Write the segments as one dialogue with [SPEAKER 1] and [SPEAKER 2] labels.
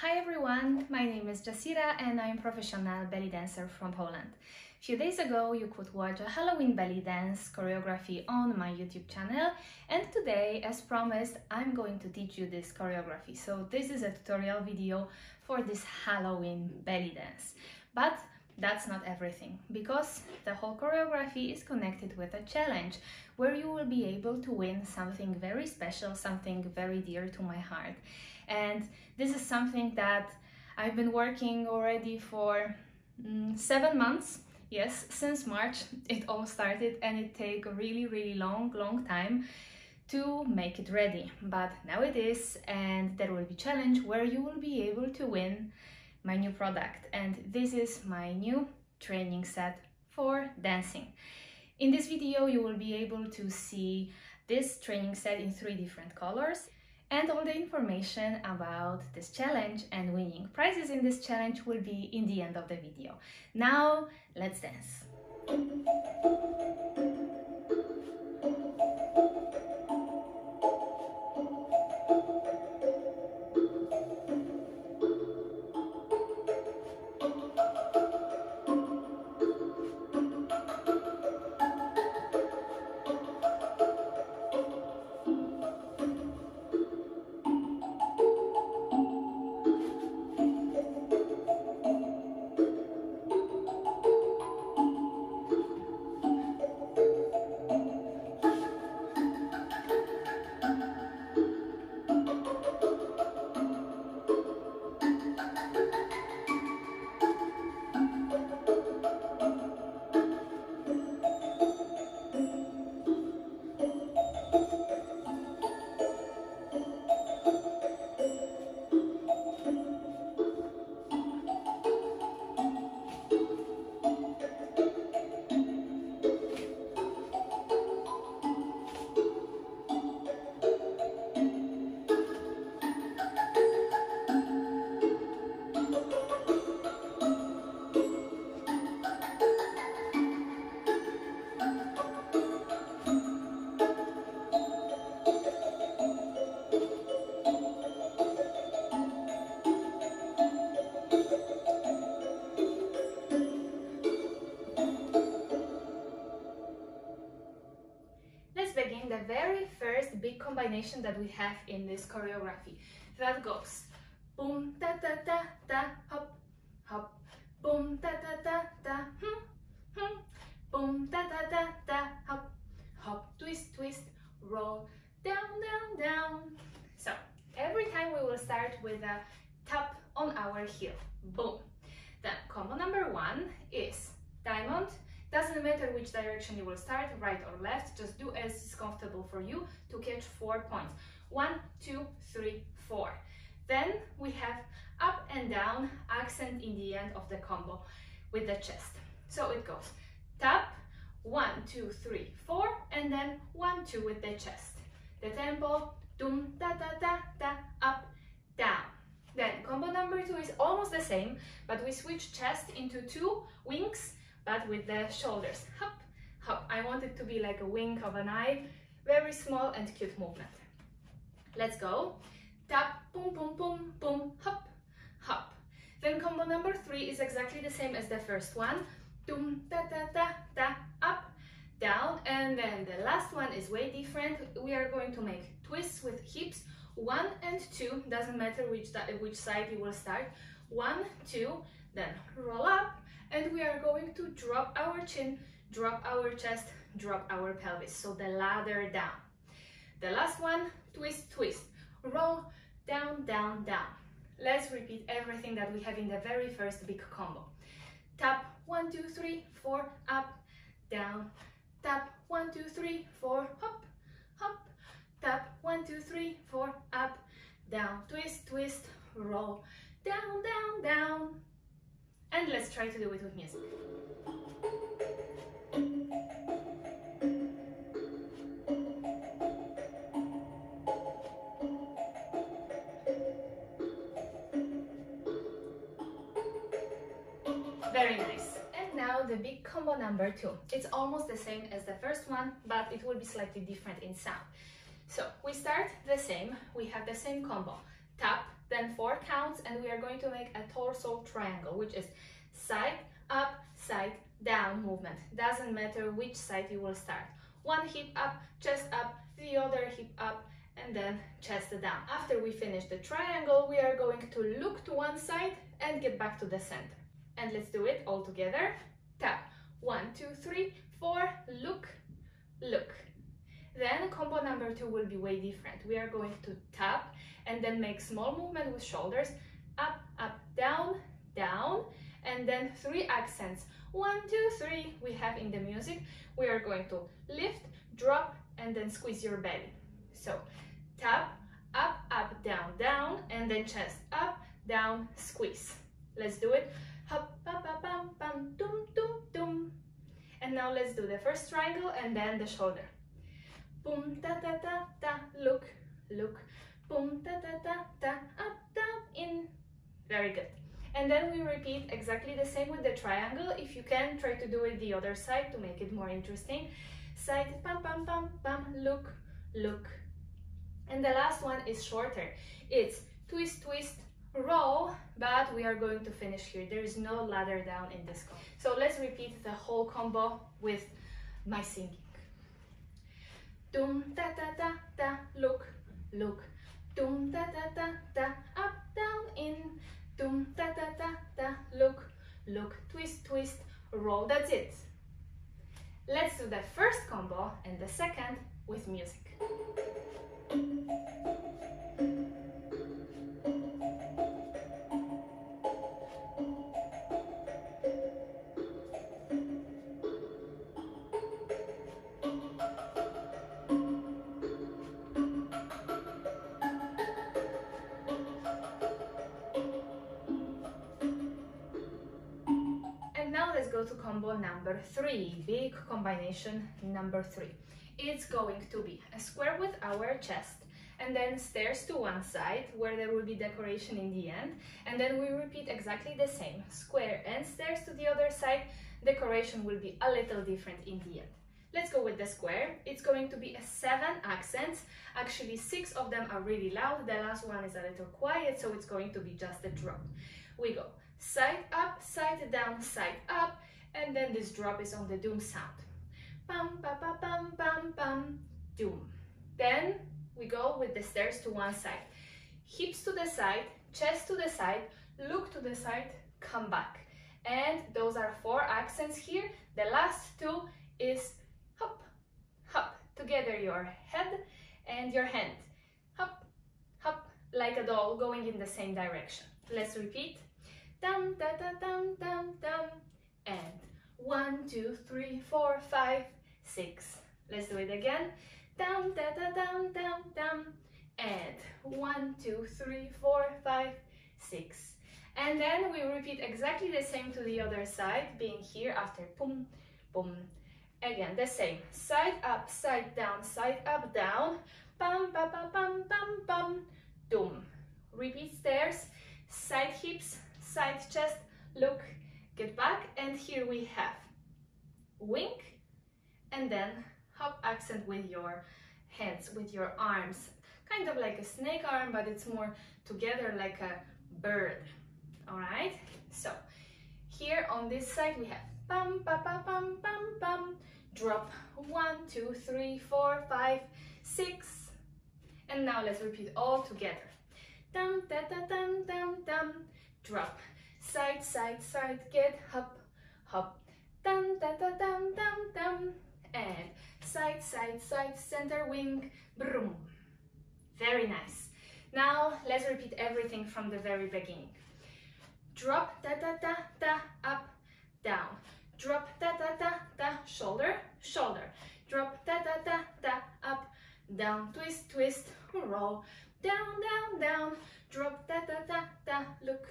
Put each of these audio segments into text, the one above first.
[SPEAKER 1] Hi everyone, my name is Jasirah and I'm a professional belly dancer from Poland. A few days ago you could watch a Halloween belly dance choreography on my YouTube channel and today, as promised, I'm going to teach you this choreography. So this is a tutorial video for this Halloween belly dance. But that's not everything because the whole choreography is connected with a challenge where you will be able to win something very special, something very dear to my heart. And this is something that I've been working already for mm, seven months. Yes, since March it all started and it take a really, really long, long time to make it ready. But now it is and there will be a challenge where you will be able to win my new product. And this is my new training set for dancing. In this video, you will be able to see this training set in three different colors and all the information about this challenge and winning prizes in this challenge will be in the end of the video. Now, let's dance! Combination that we have in this choreography. That goes boom da da da da hop hop boom da da da da hmm hmm boom da da da da hop hop twist twist roll down down down. So every time we will start with a tap on our heel. Boom. Then combo number one is diamond doesn't matter which direction you will start, right or left, just do as is comfortable for you to catch four points. One, two, three, four. Then we have up and down accent in the end of the combo with the chest. So it goes tap, one, two, three, four, and then one, two with the chest. The tempo, dum, da, da, da, da, up, down. Then combo number two is almost the same, but we switch chest into two wings but with the shoulders. Hop, hop. I want it to be like a wing of an eye, very small and cute movement. Let's go. Tap, boom, boom, boom, boom, hop, hop. Then combo number three is exactly the same as the first one. Dum, da, da, da, da, up, down. And then the last one is way different. We are going to make twists with hips, one and two, doesn't matter which, which side you will start. One, two, then roll up, and we are going to drop our chin, drop our chest, drop our pelvis. So the ladder down. The last one, twist, twist, roll, down, down, down. Let's repeat everything that we have in the very first big combo. Tap, one, two, three, four, up, down. Tap, one, two, three, four, hop, hop. Tap, one, two, three, four, up, down. Twist, twist, roll, down, down, down. And let's try to do it with music. Very nice. And now the big combo number two. It's almost the same as the first one, but it will be slightly different in sound. So we start the same, we have the same combo. Tap, then four counts, and we are going to make a torso triangle, which is side, up, side, down movement. Doesn't matter which side you will start. One hip up, chest up, the other hip up, and then chest down. After we finish the triangle, we are going to look to one side and get back to the center. And let's do it all together. Tap. One, two, three, four, look, look. Then combo number two will be way different. We are going to tap and then make small movement with shoulders, up, up, down, down, and then three accents. One, two, three, we have in the music. We are going to lift, drop, and then squeeze your belly. So tap, up, up, down, down, and then chest up, down, squeeze. Let's do it. Bam, dum, dum, dum. And now let's do the first triangle and then the shoulder. Boom, da, da, da, da, look, look. Boom, da, da, da, da, up, down, in. Very good. And then we repeat exactly the same with the triangle. If you can, try to do it the other side to make it more interesting. Side, pam, pam, pam, pam, look, look. And the last one is shorter. It's twist, twist, roll, but we are going to finish here. There is no ladder down in this combo. So let's repeat the whole combo with my singing. Dum da da da da, look, look. Dum da da da da, up, down, in. Dum da da da da, look, look. Twist, twist, roll. That's it. Let's do the first combo and the second with music. To combo number three, big combination number three. It's going to be a square with our chest and then stairs to one side where there will be decoration in the end. And then we repeat exactly the same, square and stairs to the other side. Decoration will be a little different in the end. Let's go with the square. It's going to be a seven accents. Actually, six of them are really loud. The last one is a little quiet, so it's going to be just a drop. We go side up, side down, side up, and then this drop is on the doom sound. Bam, ba, ba, bam, bam, bam, doom. Then we go with the stairs to one side. Hips to the side, chest to the side, look to the side, come back. And those are four accents here. The last two is hop, hop. Together your head and your hand. Hop, hop, like a doll going in the same direction. Let's repeat. Dum, da, da, dum, dum, dum. And one, two, three, four, five, six. Let's do it again. Down, da, da, down, down, dum. And one, two, three, four, five, six. And then we repeat exactly the same to the other side, being here after boom, boom. Again, the same. Side up, side down, side up, down. Bum, ba, ba, bum, bum, bum. Doom. Repeat stairs, side hips, side chest, look, get back. And here we have wink and then hop accent with your hands, with your arms. Kind of like a snake arm, but it's more together like a bird. All right, so here on this side we have bum, ba, ba, bum, bum, bum, drop one, two, three, four, five, six. And now let's repeat all together. Dum, da, da, dum, dum, dum, drop. Side, side, side, get hop, hop. Dum, da, da, dum, dum, dum. And side, side, side, center wing, broom. Very nice. Now let's repeat everything from the very beginning. Drop, da, da, da, da, up, down. Drop, da, da, da, da, shoulder, shoulder. Drop, da, da, da, da, up, down, twist, twist, roll. Down, down, down. Drop, da, look,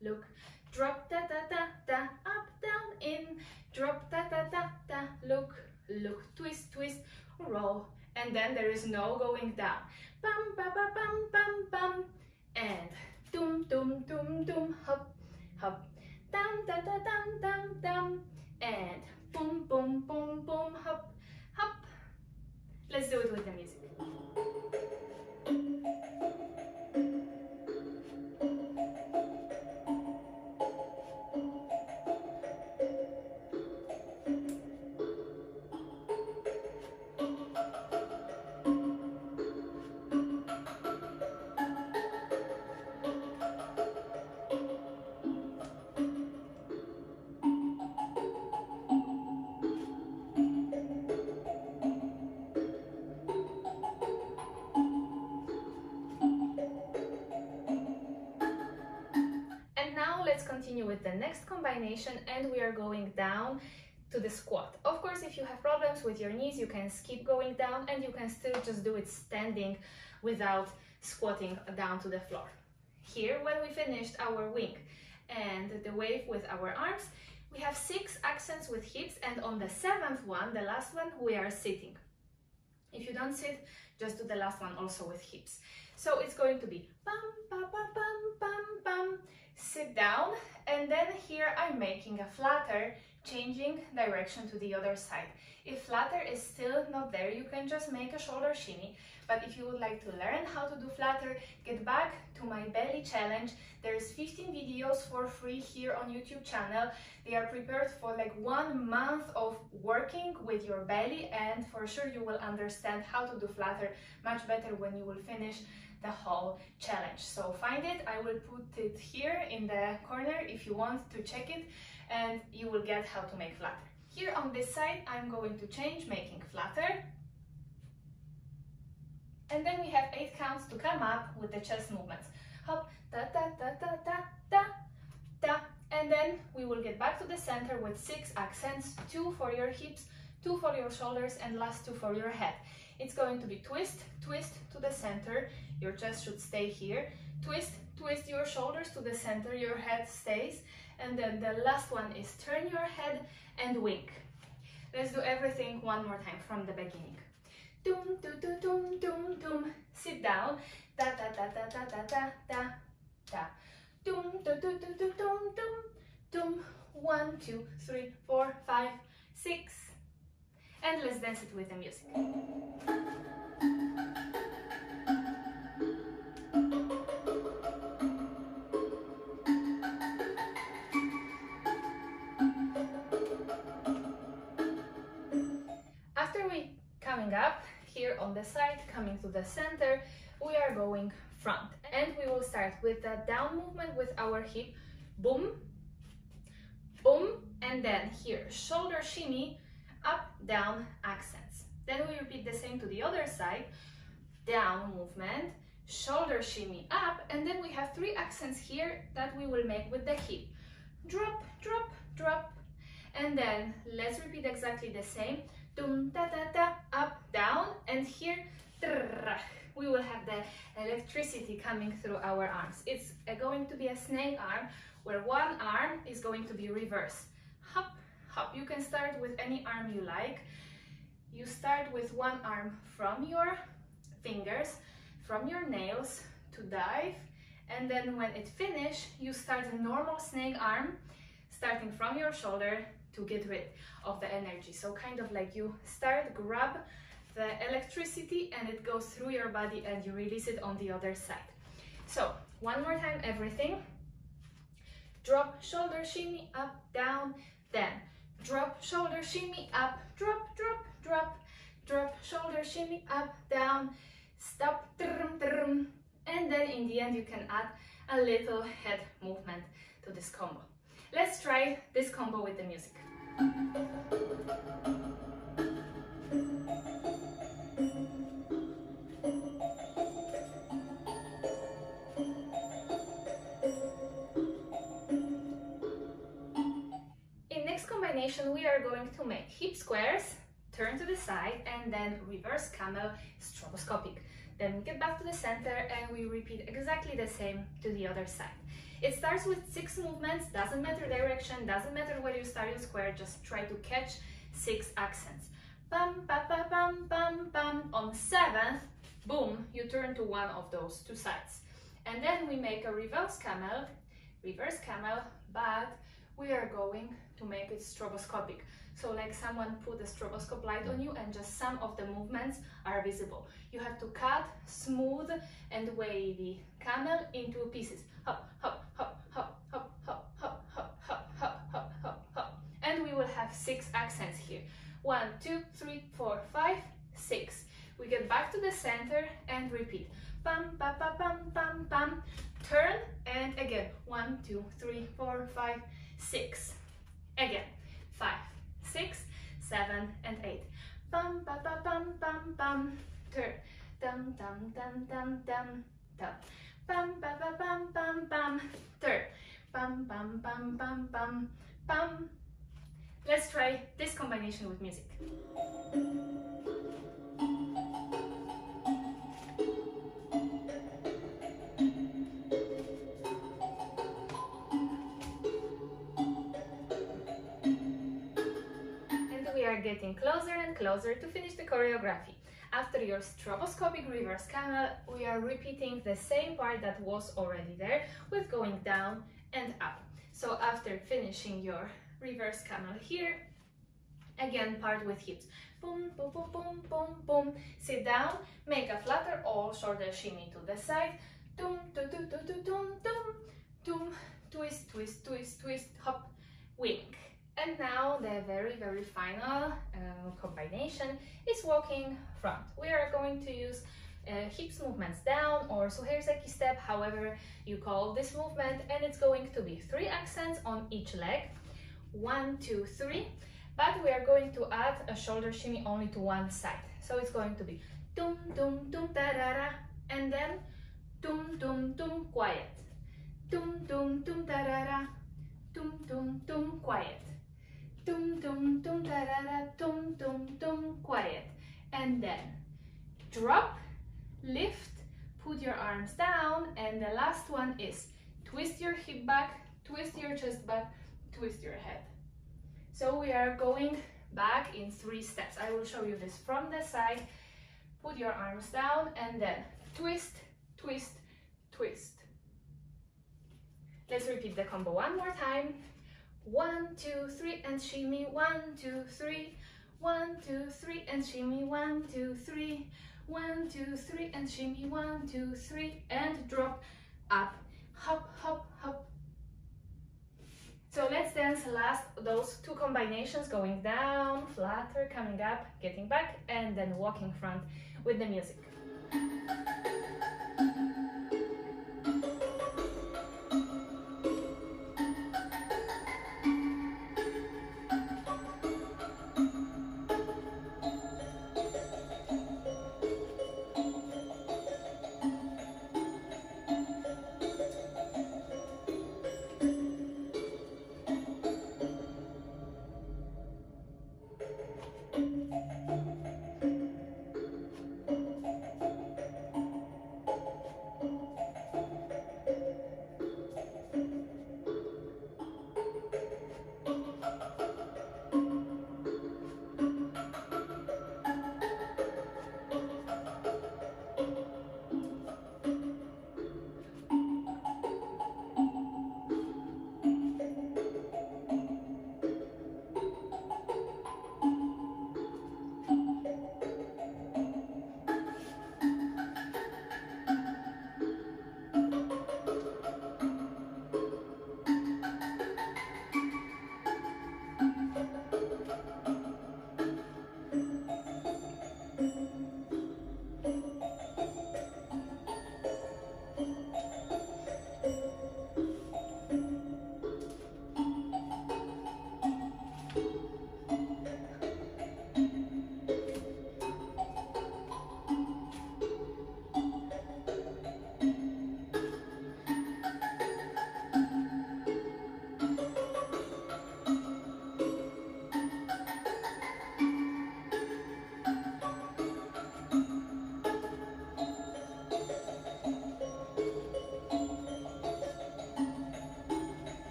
[SPEAKER 1] look. Drop, da, da, da, da, up, down, in. Drop, da, da, da, da, look, look. Twist, twist, roll. And then there is no going down. Bum, ba, ba, bum, bum, the next combination and we are going down to the squat. Of course, if you have problems with your knees, you can skip going down and you can still just do it standing without squatting down to the floor. Here, when we finished our wing and the wave with our arms, we have six accents with hips and on the seventh one, the last one, we are sitting. If you don't sit, just do the last one also with hips. So it's going to be bum, bum, bum, bum, bum. Sit down and then here I'm making a flutter changing direction to the other side. If flutter is still not there, you can just make a shoulder shimmy. But if you would like to learn how to do flutter, get back to my belly challenge. There's 15 videos for free here on YouTube channel. They are prepared for like one month of working with your belly and for sure you will understand how to do flutter much better when you will finish the whole challenge. So find it, I will put it here in the corner if you want to check it and you will get how to make flutter. Here on this side, I'm going to change making flutter. And then we have eight counts to come up with the chest movements. Hop, da, da, da, da, da, da, da. And then we will get back to the center with six accents, two for your hips, two for your shoulders, and last two for your head. It's going to be twist, twist to the center, your chest should stay here, twist, twist your shoulders to the center, your head stays, and then the last one is turn your head and wink. Let's do everything one more time from the beginning. Dum, dum, dum, dum, dum, dum. Sit down. Da, da, da, da, da, da, da, da, da. Dum, dum, dum, dum, dum, dum, dum. One, two, three, four, five, six. And let's dance it with the music. After we coming up here on the side, coming to the center, we are going front. And we will start with the down movement with our hip, boom, boom, and then here, shoulder shimmy, up, down, accents. Then we repeat the same to the other side, down movement, shoulder shimmy up, and then we have three accents here that we will make with the hip. Drop, drop, drop, and then let's repeat exactly the same. Dum da da da up down and here we will have the electricity coming through our arms. It's uh, going to be a snake arm where one arm is going to be reversed. Hop hop you can start with any arm you like you start with one arm from your fingers from your nails to dive and then when it finish you start a normal snake arm starting from your shoulder to get rid of the energy. So kind of like you start, grab the electricity and it goes through your body and you release it on the other side. So one more time, everything. Drop, shoulder shimmy, up, down, then drop, shoulder shimmy, up, drop, drop, drop, drop, shoulder shimmy, up, down, stop, and then in the end you can add a little head movement to this combo. Let's try this combo with the music. Combination, we are going to make hip squares, turn to the side, and then reverse camel stroboscopic. Then we get back to the center and we repeat exactly the same to the other side. It starts with six movements, doesn't matter direction, doesn't matter where you start your square, just try to catch six accents. Bum, ba, ba, bum, bum, bum. On seventh, boom, you turn to one of those two sides. And then we make a reverse camel, reverse camel, but we are going to make it stroboscopic. So like someone put a stroboscope light on you and just some of the movements are visible. You have to cut smooth and wavy camel into pieces. Hop, hop, hop, hop, hop, hop, hop, hop, hop, hop, hop. And we will have six accents here. One, two, three, four, five, six. We get back to the center and repeat. Pam, pa, pa, pam, pam, pam. Turn and again. One, two, three, four, five, six. Again. Five, six, seven, and eight. Bum, ba, ba, bum, bum, bum. Turn. Dum, dum, dum, dum, dum, dum. Bum, ba, ba, bum, bum, bum. Turn. Bam, bam, bam, bam, bam, bam. Let's try this combination with music. Are getting closer and closer to finish the choreography. After your stroboscopic reverse camel, we are repeating the same part that was already there with going down and up. So after finishing your reverse camel here, again part with hips. Boom, boom, boom, boom, boom, boom. Sit down, make a flutter, all shoulder shimmy to the side. Doom, doom, doom, doom, doom, doom, doom. Twist, twist, twist, twist, hop, wink. And now the very, very final uh, combination is walking front. We are going to use uh, hips movements down or Sohair Zaki step, however you call this movement. And it's going to be three accents on each leg. One, two, three. But we are going to add a shoulder shimmy only to one side. So it's going to be dum, dum, dum, da, da, da. And then dum, dum, dum, quiet. Dum, dum, dum, da, da, da. Dum, dum, dum, quiet dum da da da dum dum dum quiet. And then drop lift put your arms down and the last one is twist your hip back twist your chest back twist your head. So we are going back in three steps. I will show you this from the side. Put your arms down and then twist twist twist. Let's repeat the combo one more time one, two, three, and shimmy. One, two, three. One, two, three, and shimmy. One, two, three. One, two, three, and shimmy. One, two, three, and drop. Up. Hop, hop, hop. So let's dance last those two combinations going down, flutter, coming up, getting back, and then walking front with the music.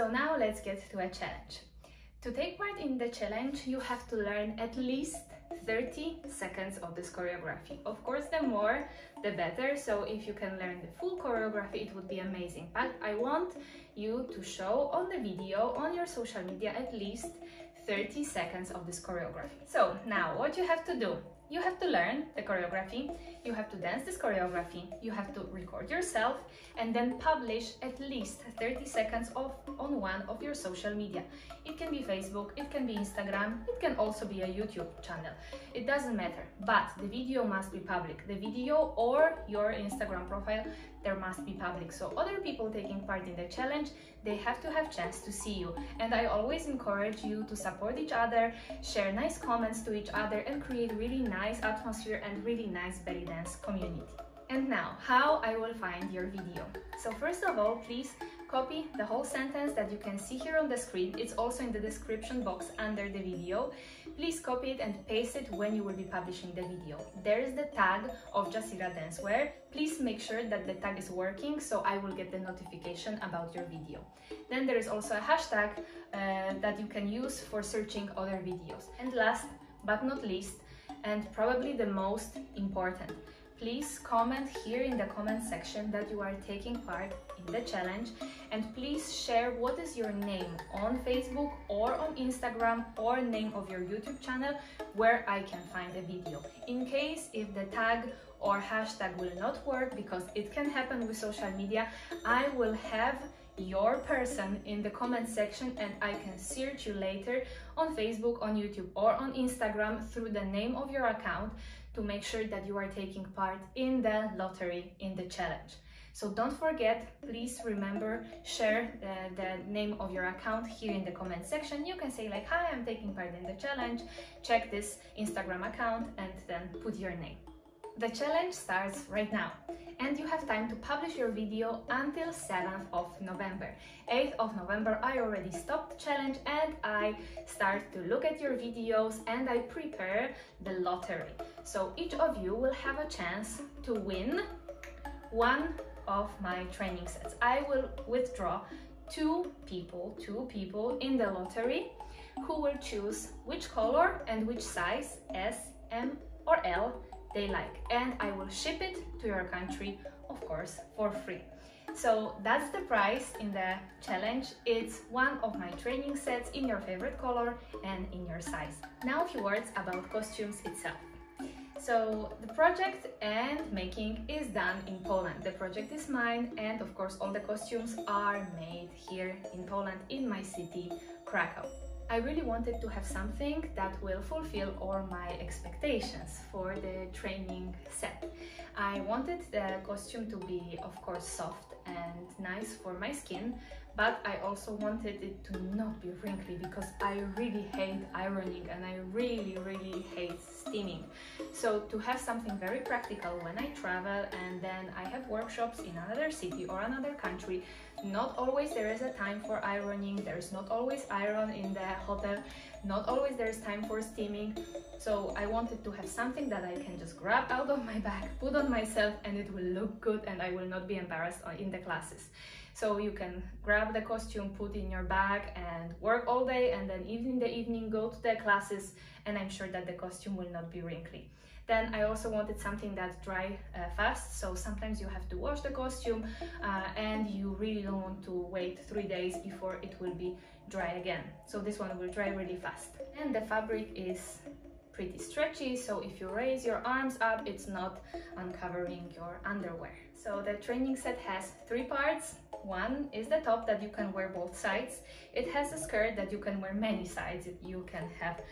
[SPEAKER 1] So now let's get to a challenge. To take part in the challenge, you have to learn at least 30 seconds of this choreography. Of course, the more, the better. So if you can learn the full choreography, it would be amazing. But I want you to show on the video, on your social media, at least 30 seconds of this choreography. So now what you have to do, you have to learn the choreography, you have to dance this choreography, you have to record yourself and then publish at least 30 seconds of on one of your social media. It can be Facebook, it can be Instagram, it can also be a YouTube channel. It doesn't matter, but the video must be public. The video or your Instagram profile, there must be public. So other people taking part in the challenge, they have to have chance to see you. And I always encourage you to support each other, share nice comments to each other and create really nice atmosphere and really nice belly dance community. And now, how I will find your video. So first of all, please copy the whole sentence that you can see here on the screen. It's also in the description box under the video. Please copy it and paste it when you will be publishing the video. There is the tag of Jasirah Dancewear. Please make sure that the tag is working so I will get the notification about your video. Then there is also a hashtag uh, that you can use for searching other videos. And last but not least, and probably the most important, please comment here in the comment section that you are taking part in the challenge and please share what is your name on Facebook or on Instagram or name of your YouTube channel where I can find the video. In case if the tag or hashtag will not work because it can happen with social media, I will have your person in the comment section and I can search you later on Facebook, on YouTube or on Instagram through the name of your account to make sure that you are taking part in the lottery, in the challenge. So don't forget, please remember, share the, the, name of your account here in the comment section. You can say like, hi, I'm taking part in the challenge, check this Instagram account and then put your name. The challenge starts right now and you have time to publish your video until 7th of November. 8th of November I already stopped the challenge and I start to look at your videos and I prepare the lottery. So each of you will have a chance to win one of my training sets. I will withdraw two people, two people in the lottery who will choose which color and which size S, M or L they like. And I will ship it to your country of course for free. So that's the price in the challenge. It's one of my training sets in your favorite color and in your size. Now a few words about costumes itself so the project and making is done in Poland. The project is mine and of course all the costumes are made here in Poland in my city, Krakow. I really wanted to have something that will fulfill all my expectations for the training set. I wanted the costume to be, of course, soft and nice for my skin, but I also wanted it to not be wrinkly because I really hate ironing and I really, really hate steaming. So to have something very practical when I travel and then I have workshops in another city or another country, not always there is a time for ironing, there's not always iron in the hotel, not always there's time for steaming. So I wanted to have something that I can just grab out of my bag, put on myself and it will look good and I will not be embarrassed in the classes. So you can grab the costume, put in your bag and work all day and then even in the evening go to the classes and I'm sure that the costume will not be wrinkly. Then I also wanted something that dry uh, fast, so sometimes you have to wash the costume uh, and you really don't want to wait three days before it will be dry again. So this one will dry really fast. And the fabric is pretty stretchy, so if you raise your arms up, it's not uncovering your underwear. So the training set has three parts. One is the top that you can wear both sides. It has a skirt that you can wear many sides. You can have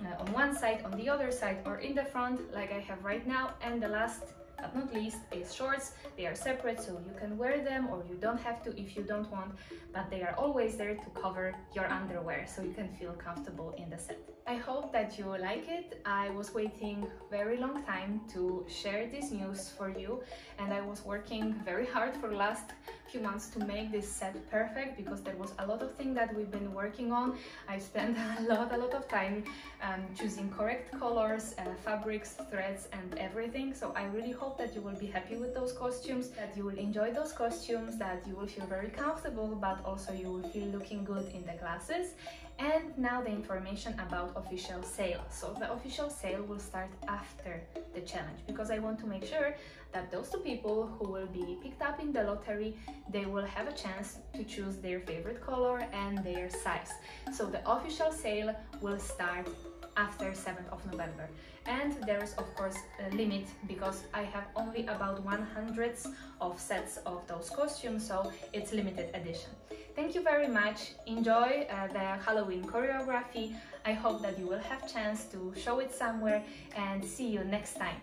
[SPEAKER 1] uh, on one side, on the other side, or in the front like I have right now. And the last but not least is shorts. They are separate so you can wear them or you don't have to if you don't want, but they are always there to cover your underwear so you can feel comfortable in the set. I hope that you like it. I was waiting very long time to share this news for you and I was working very hard for last few months to make this set perfect because there was a lot of things that we've been working on. I spent a lot, a lot of time um, choosing correct colors, uh, fabrics, threads and everything. So I really hope that you will be happy with those costumes, that you will enjoy those costumes, that you will feel very comfortable, but also you will feel looking good in the classes. And now the information about official sale. So the official sale will start after the challenge because I want to make sure that those two people who will be picked up in the lottery, they will have a chance to choose their favorite color and their size. So the official sale will start after 7th of November. And there is of course a limit because I have only about 100 of sets of those costumes, so it's limited edition. Thank you very much. Enjoy uh, the Halloween choreography. I hope that you will have chance to show it somewhere and see you next time.